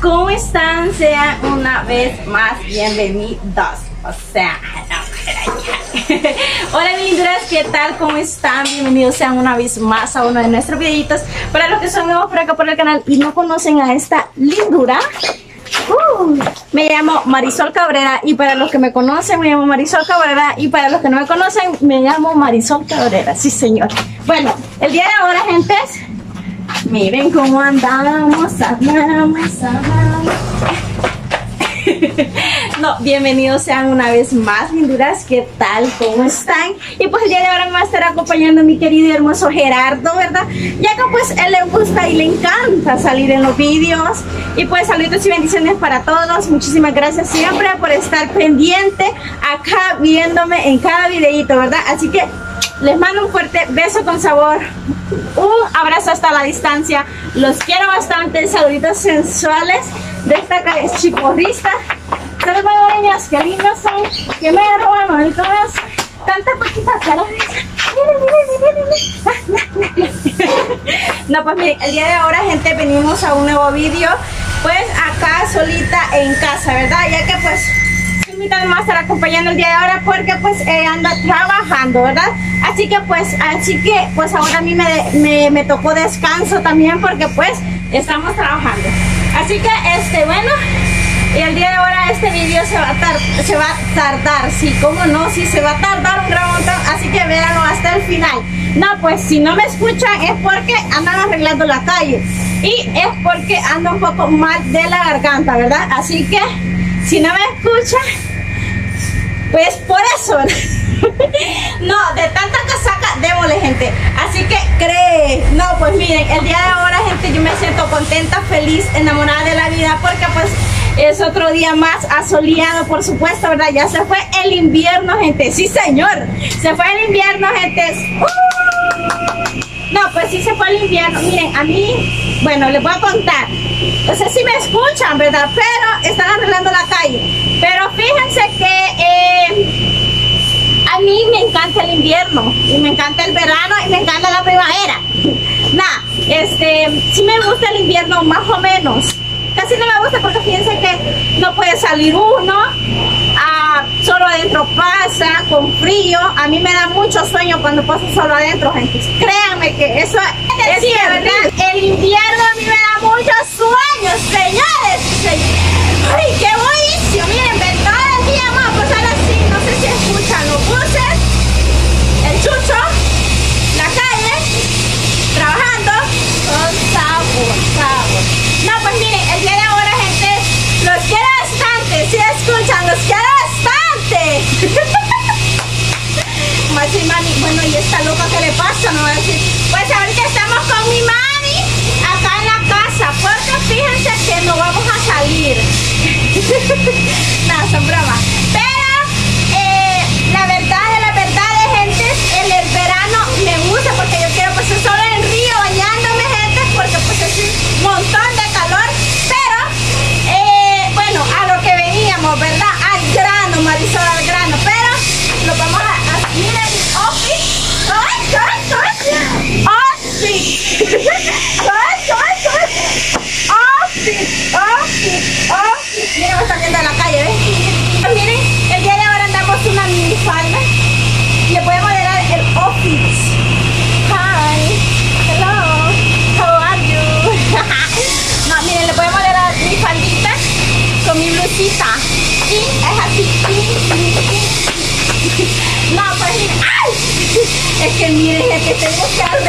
¿cómo están? Sean una vez más bienvenidos. O sea, Hola mi linduras, ¿qué tal? ¿Cómo están? Bienvenidos sean una vez más a uno de nuestros videitos. Para los que son nuevos por acá por el canal y no conocen a esta lindura, uh, me llamo Marisol Cabrera y para los que me conocen me llamo Marisol Cabrera y para los que no me conocen me llamo Marisol Cabrera, sí señor. Bueno, el día de ahora, gente, miren cómo andamos, andamos, andamos. no, bienvenidos sean una vez más, linduras. ¿Qué tal? ¿Cómo están? Y pues el de ahora me va a estar acompañando mi querido y hermoso Gerardo, ¿verdad? Ya que pues él le gusta y le encanta salir en los vídeos. Y pues saludos y bendiciones para todos. Muchísimas gracias siempre por estar pendiente acá viéndome en cada videito, ¿verdad? Así que les mando un fuerte beso con sabor. Un abrazo hasta la distancia. Los quiero bastante. Saluditos sensuales de esta chicorrista. Saludos niñas, qué lindas son. Que me roban el corazón. Tantas poquitas caras. No, pues miren, el día de ahora, gente, venimos a un nuevo vídeo. Pues acá solita en casa, ¿verdad? Ya que pues me va a acompañando el día de ahora porque pues eh, anda trabajando, ¿verdad? Así que pues, así que pues ahora a mí me, me, tocó descanso también porque pues estamos trabajando. Así que este, bueno, y el día de ahora este vídeo se va a tardar, se va a tardar, sí, cómo no, sí se va a tardar un gran montón, así que véanlo hasta el final. No, pues si no me escuchan es porque andan arreglando la calle y es porque ando un poco mal de la garganta, ¿verdad? Así que si no me escuchan pues por eso. no, de tanta casaca, démosle, gente. Así que cree. No, pues miren, el día de ahora, gente, yo me siento contenta, feliz, enamorada de la vida, porque pues es otro día más asoleado, por supuesto, ¿verdad? Ya se fue el invierno, gente. Sí, señor. Se fue el invierno, gente. No, pues sí se fue el invierno. Miren, a mí, bueno, les voy a contar. No sé si me escuchan, ¿verdad? Pero están arreglando la calle. Pero fíjense que eh, a mí me encanta el invierno, y me encanta el verano, y me encanta la primavera. Nada, este, sí me gusta el invierno más o menos. Casi no me gusta porque fíjense que no puede salir uno, ah, solo adentro pasa, con frío. A mí me da mucho sueño cuando paso solo adentro, gente. Créanme que eso es cierto. El invierno a mí me da muchos sueños, señores. Ay, qué buenísimo. Miren, ven todo el día vamos a pasar así. No sé si escuchan los buses, el chucho, la calle, trabajando con sabor, sabor. No, pues miren, el día de ahora, gente, los quiero bastante. Si escuchan, los quiero bastante. Más y mami, bueno, ¿y esta loca qué le pasa? Miren, es que tengo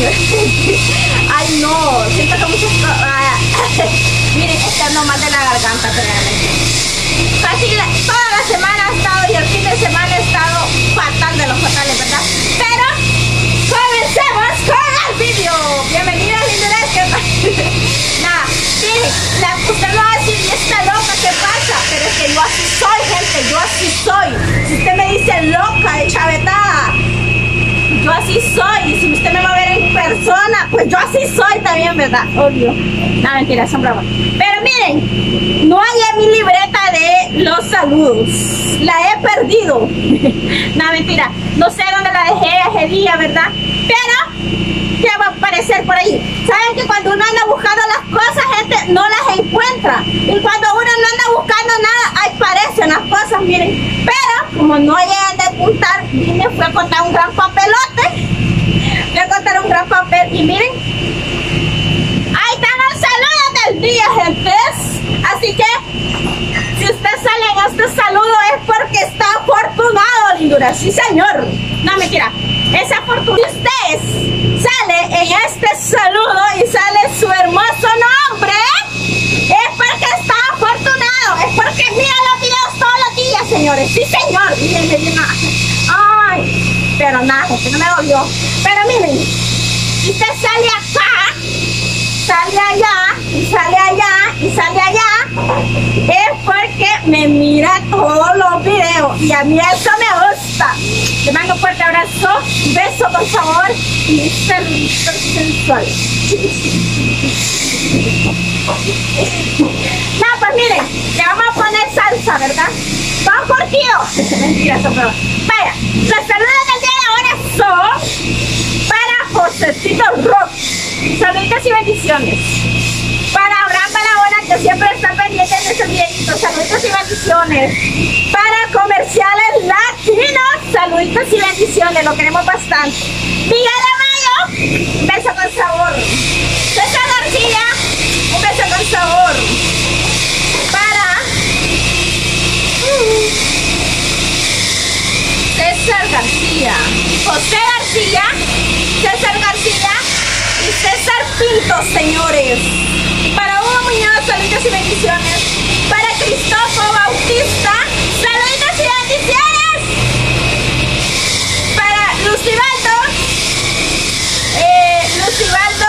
Ay, no, siento que muchas ah, Miren, este no más de la garganta, créanme. Casi toda la semana ha estado y el fin de semana ha estado fatal de los fatales, ¿verdad? Pero comencemos con el vídeo. Bienvenidos, linduras. Nada, miren, la, usted me va a decir, ¿y esta loca qué pasa? Pero es que yo así soy, gente, yo así soy. Si usted me dice loca, chavetada yo así soy. Y si usted me persona, pues yo así soy también, ¿verdad? Obvio. No, mentira, son bromas. Pero miren, no en mi libreta de los saludos. La he perdido. no, mentira. No sé dónde la dejé ese día, ¿verdad? Pero ya va a aparecer por ahí. Saben que cuando uno anda buscando las cosas, gente no las encuentra. Y cuando uno no anda buscando nada, ahí aparecen las cosas, miren. Pero como no llegan de apuntar, vine, fue a contar un gran papelote. A contar un gran papel y miren. Ahí están los saludos del día, gente. Así que si usted sale en este saludo es porque está afortunado, lindura. Sí, señor. No, mentira. Es afortunado. Ustedes sale en este saludo y sale su hermoso nombre, es porque está afortunado, es porque mira los videos todos los días, señores. Sí, señor. Ay, pero nada, gente, no me dolió. Pero miren, usted sale acá, sale allá, y sale allá, y sale allá, es porque me mira todos los videos y a mí eso me gusta. Le mando un fuerte abrazo, beso con sabor y saludito sensual. No, pues miren, le vamos a poner salsa, ¿verdad? Vamos por tío. Mentira, Vaya, los saludos para Josecito Rock. Saluditos y bendiciones. Para Abraham Barahona, que siempre está pendiente de nuestros videitos. Saluditos y bendiciones. Para comerciales latinos, saluditos y bendiciones. Lo queremos bastante. Miguel Amayo, beso con sabor. César García, un beso con sabor. César García, José García, César García y César Pinto, señores. Para Hugo Muñoz, saludos y bendiciones. Para Cristóforo Bautista, saludos y bendiciones. Para Lucibaldo, eh, Lucibaldo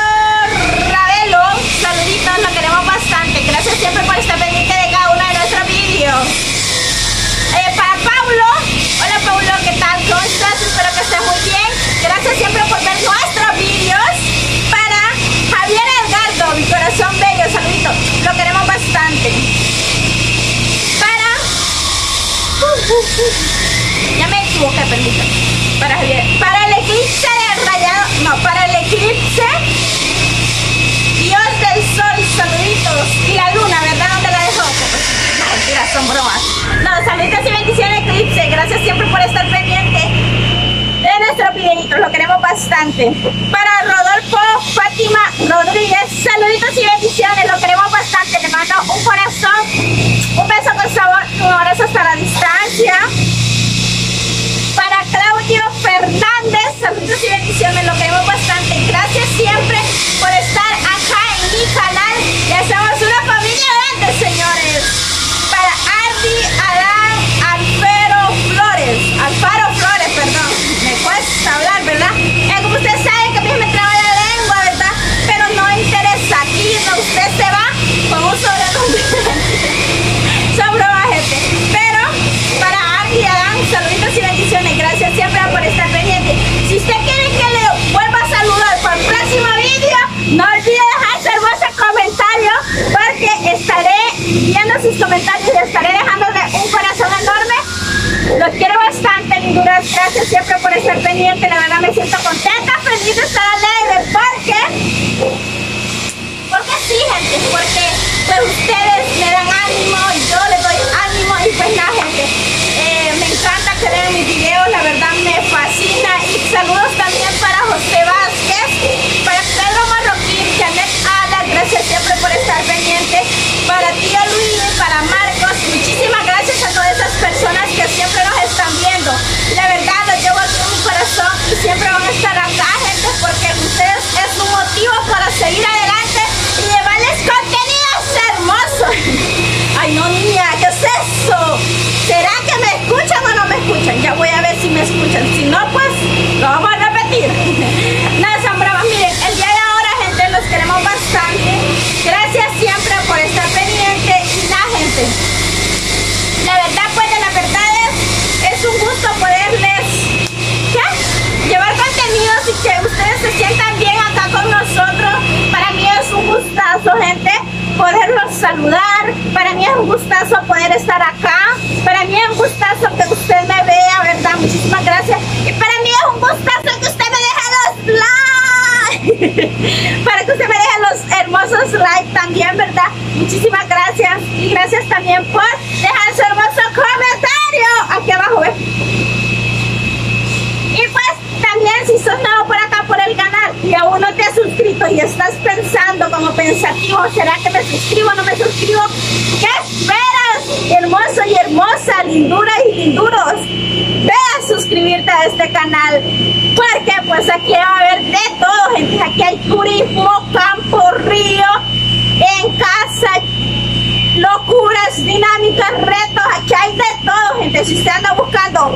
Ravelo, saluditos, lo queremos bastante. Gracias siempre por estar pendiente de cada uno de nuestros vídeos. Eh, para Pablo, hola Pablo, ¿qué tal? ¿Cómo estás? Espero que muy bien. Gracias siempre por ver nuestros vídeos. Para Javier Edgardo, mi corazón bello, saludito. Lo queremos bastante. Para... Ya me equivoqué, permítame. Para Javier. Para el eclipse de rayado... No, para el eclipse... Dios del sol, saluditos. Y la luna, ¿verdad? ¿Dónde la dejó? No, mentira, son bromas. No, saluditos y bendiciones, Eclipse. Gracias siempre por estar pendiente Lo queremos bastante. Para Rodolfo Fátima viendo sus comentarios y estaré dejándole un corazón enorme. Los quiero bastante, linduras. Gracias siempre por estar pendiente. La verdad me siento contenta, feliz de estar alegre Si no, pues lo vamos a repetir. no, son bromas. Miren, el día de ahora, gente, los queremos bastante. Gracias siempre por estar pendiente. Y nada, gente. La verdad, pues, de la verdad es, es un gusto poderles ¿qué? llevar contenidos y que ustedes se sientan bien acá con nosotros. Para mí es un gustazo, gente poderlos saludar. Para mí es un gustazo poder estar acá. Para mí es un gustazo que ustedes para que usted me deje los hermosos likes también, ¿verdad? Muchísimas gracias. Y gracias también por dejar su hermoso comentario aquí abajo, ¿ves? Y pues también si sos nuevo por acá por el canal y aún no te has suscrito y estás pensando como pensativo, ¿será que me suscribo o no me suscribo? ¿Qué esperas? Hermoso y hermosa, lindura y linduros. Ve suscribirte a este canal. Porque pues aquí va a haber de todo, gente. Aquí hay turismo, campo, río, en casa, locuras, dinámicas, retos. Aquí hay de todo, gente. Si usted anda buscando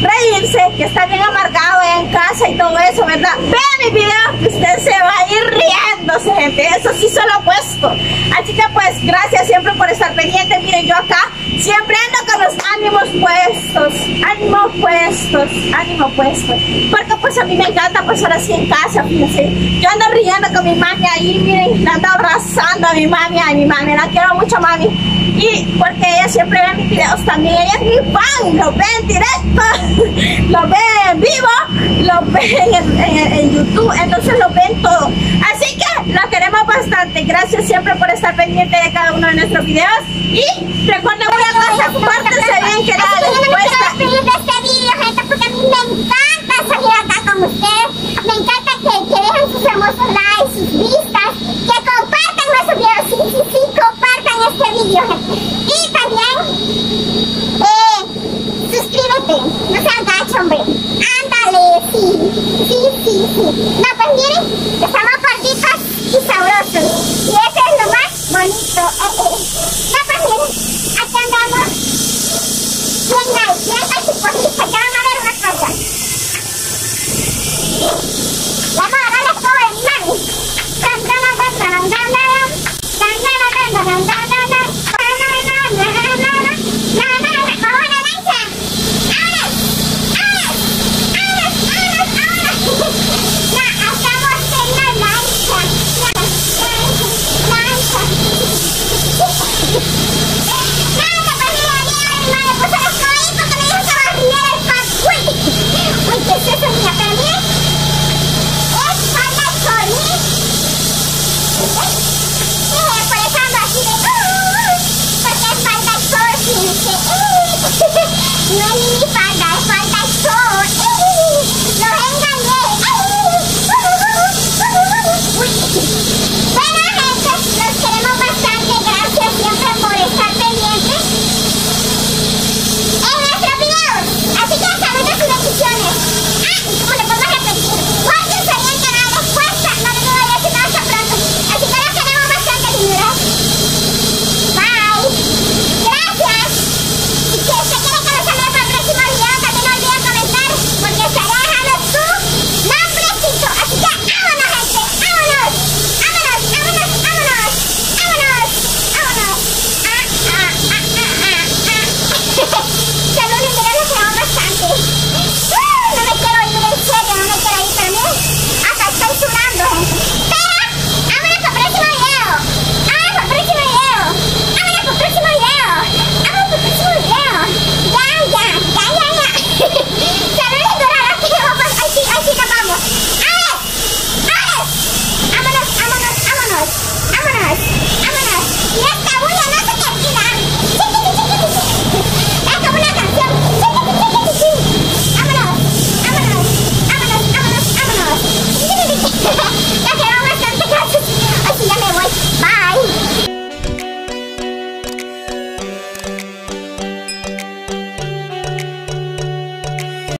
reírse, que está bien amargado en casa y todo eso, ¿verdad? Vea mi video usted se va a ir riéndose, gente. Eso sí se lo he puesto. Así que pues gracias siempre por estar pendiente. Miren, yo acá siempre ando con los ánimos puestos, ánimos puestos, ánimos puestos. Porque pues a mí me encanta pasar así en casa, fíjense. Yo ando riendo con mi mami ahí, miren, la ando abrazando a mi mami, a mi mami. La quiero mucho, mami. Y porque ella siempre ve mis videos también, ella es mi fan, lo ve en directo, lo ve en vivo, lo ve en, en, YouTube, entonces lo ven todo. Así que lo queremos bastante. Gracias siempre por estar pendiente de cada uno de nuestros videos. Y recuerden una cosa, pórtense bien, que nada les cuesta. de este video, gente, porque a mí me encanta salir acá con ustedes. Me encanta que, que dejen sus hermosos likes, sus vistas, que compartan nuestros videos. Sí, sí, sí, gente. Y también, eh, suscríbete. No seas gacho, hombre. Ándale, sí. Sí, sí, sí.